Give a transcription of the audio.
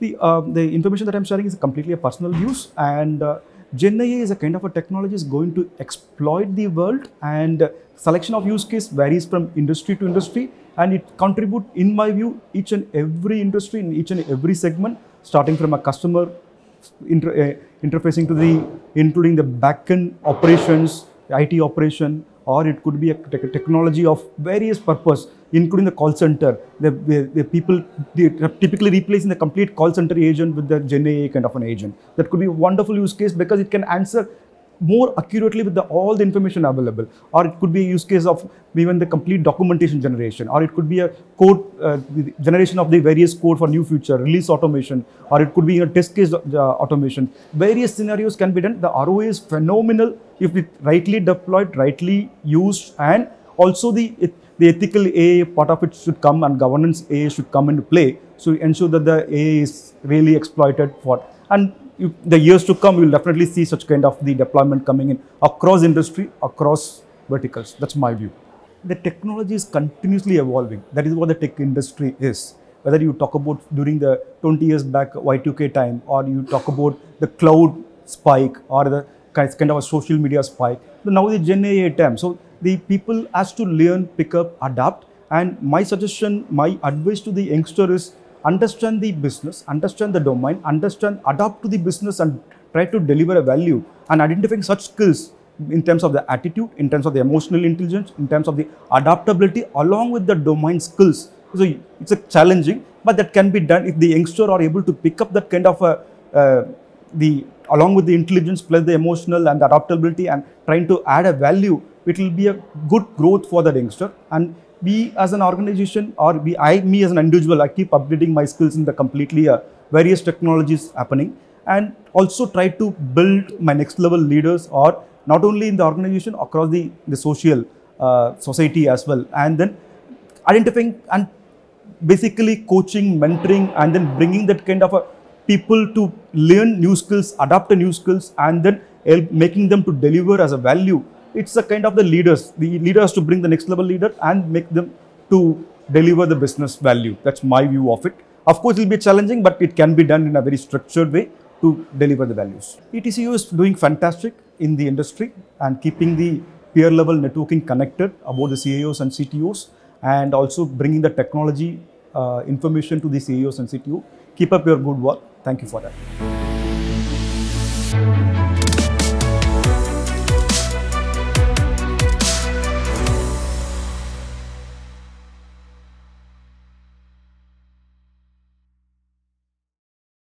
the um, the information that I'm sharing is completely a personal use, and uh, GenAI is a kind of a technology is going to exploit the world, and selection of use case varies from industry to industry, and it contribute, in my view, each and every industry in each and every segment, starting from a customer inter, uh, interfacing to the including the backend operations, IT operation, or it could be a tech- technology of various purpose, including the call center. The, the, the people typically replacing the complete call center agent with the Gen AI kind of an agent. That could be a wonderful use case because it can answer more accurately with the, all the information available or it could be a use case of even the complete documentation generation or it could be a code uh, generation of the various code for new future release automation or it could be a test case uh, automation various scenarios can be done the ROI is phenomenal if it rightly deployed rightly used and also the it, the ethical AI part of it should come and governance AI should come into play so ensure that the AI is really exploited for and the years to come, you'll definitely see such kind of the deployment coming in across industry, across verticals. That's my view. The technology is continuously evolving. That is what the tech industry is. Whether you talk about during the 20 years back Y2K time, or you talk about the cloud spike, or the kind of a social media spike. Now the Gen AI time. So the people has to learn, pick up, adapt. And my suggestion, my advice to the youngster is understand the business, understand the domain, understand, adapt to the business and try to deliver a value and identifying such skills in terms of the attitude, in terms of the emotional intelligence, in terms of the adaptability along with the domain skills. So it's a challenging, but that can be done if the youngster are able to pick up that kind of a, uh, the along with the intelligence plus the emotional and the adaptability and trying to add a value, it will be a good growth for the youngster. And we as an organization or we, I, me as an individual, I keep updating my skills in the completely uh, various technologies happening. And also try to build my next level leaders or not only in the organization across the, the social uh, society as well. And then identifying and basically coaching, mentoring and then bringing that kind of a people to learn new skills, adapt new skills and then help making them to deliver as a value it's a kind of the leaders, the leaders to bring the next level leader and make them to deliver the business value. That's my view of it. Of course, it will be challenging, but it can be done in a very structured way to deliver the values. ETCIO is doing fantastic in the industry and keeping the peer level networking connected about the CIOs and CTOs and also bringing the technology uh, information to the CIOs and CTO. Keep up your good work. Thank you for that.